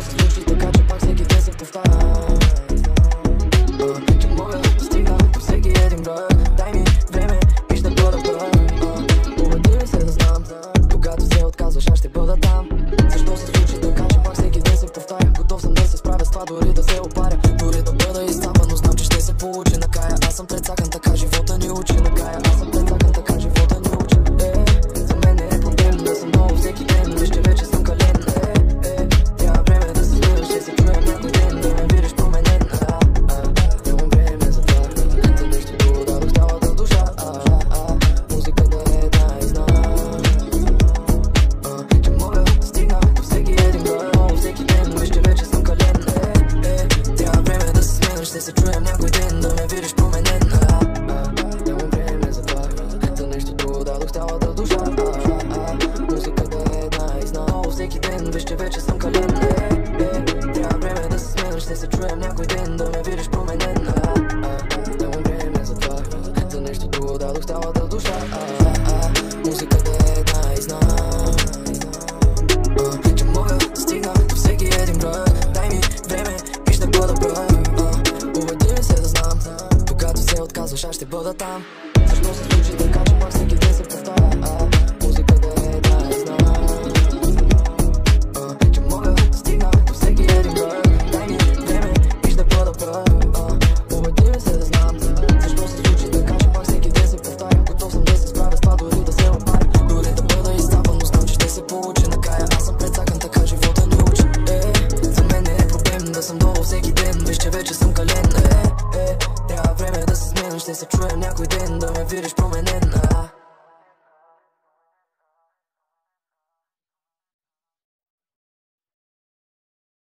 се случи така, че пак всеки ден се повтаря. Че мога да стигна до всеки един брой. Дай ми време и ще бъда брой. Убеди се да знам Когато се отказваш, аз ще бъда там. Защо се случи така, че пак всеки ден се повтаря? Готов съм да се справя с това, дори да се опаря се чуем някой ден, да ме видиш променен А, а, нямам време за това. За нещо друго дадох цялата душа. А, а, музиката е една и знам всеки ден, виж, че вече съм кален Е, е, трябва време да се сменя Ще се чуем някой ден, да ме видиш променен А, а, нямам време за това. За нещо друго дадох цялата душа. А, а, бъда там. Се случи така, че пак всеки се чуем някой ден, да ме видиш променен